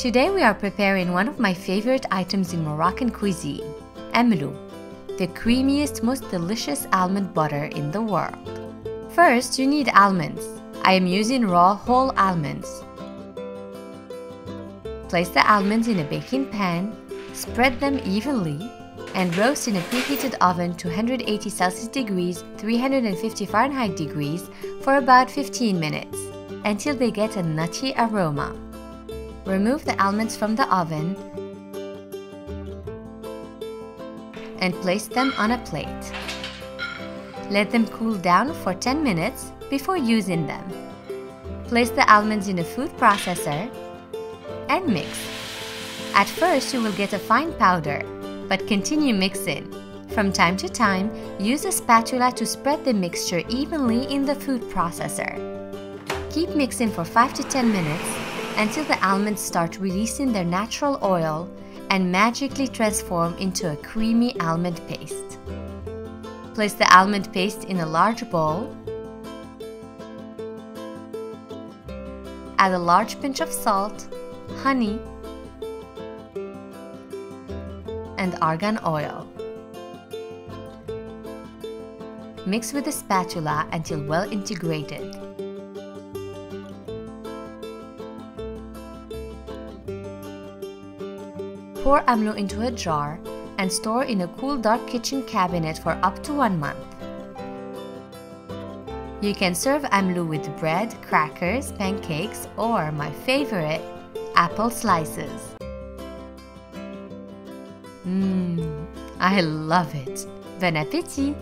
Today we are preparing one of my favorite items in Moroccan cuisine, amlou, the creamiest, most delicious almond butter in the world. First, you need almonds. I am using raw whole almonds. Place the almonds in a baking pan, spread them evenly, and roast in a preheated oven to 180 Celsius degrees, 350 Fahrenheit degrees for about 15 minutes until they get a nutty aroma. Remove the almonds from the oven and place them on a plate. Let them cool down for 10 minutes before using them. Place the almonds in a food processor and mix. At first, you will get a fine powder, but continue mixing. From time to time, use a spatula to spread the mixture evenly in the food processor. Keep mixing for 5 to 10 minutes until the almonds start releasing their natural oil and magically transform into a creamy almond paste. Place the almond paste in a large bowl. Add a large pinch of salt, honey, and argan oil. Mix with a spatula until well integrated. Pour amlou into a jar and store in a cool dark kitchen cabinet for up to one month. You can serve amlou with bread, crackers, pancakes, or my favorite, apple slices. Mmm, I love it. Bon appétit!